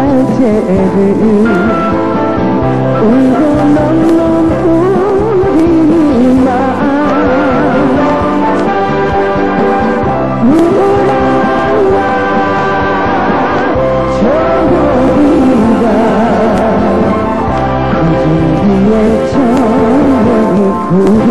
자체를 울고 넘는 우리 마음. 무랑나 저버린다 그중에 처음에 구겨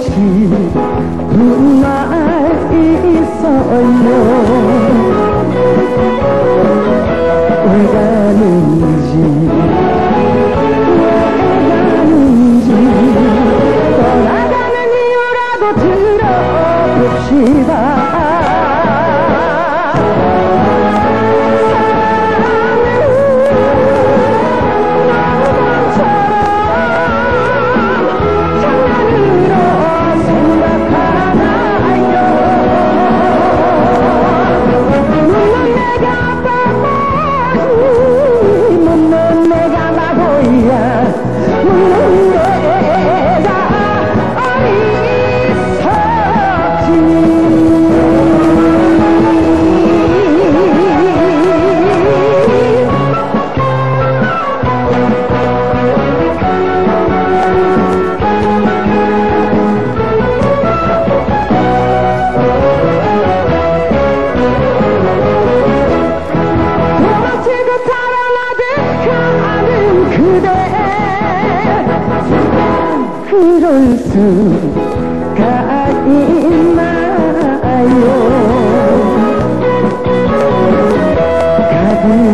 싶은 날 있어요. 왜 가는지 왜 가는지 떠나가는 이유라도 들어봅시다 I'm a negaba goia 그런 수가 있나요 가득